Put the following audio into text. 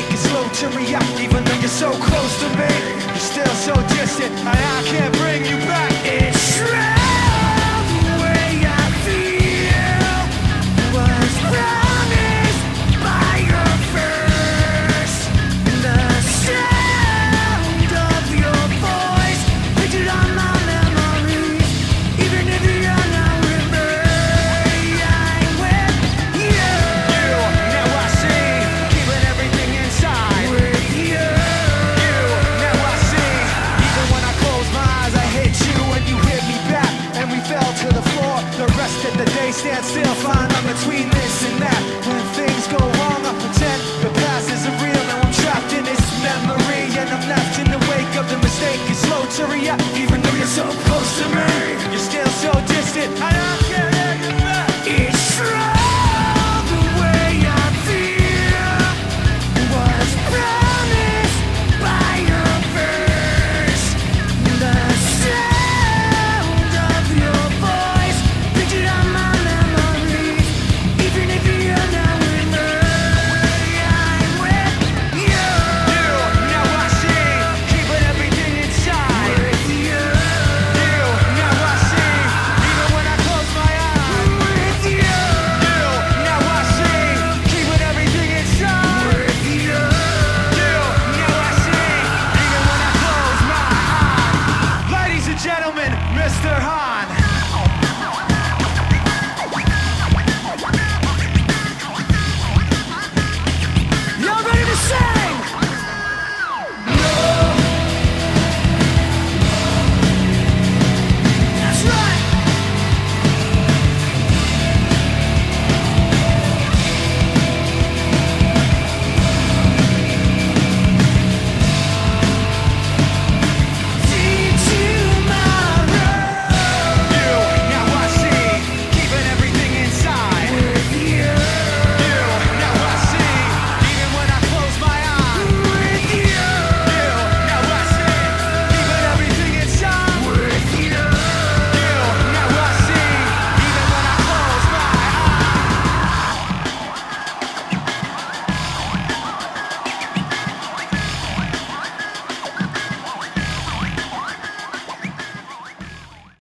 make it slow to react. stand still, fly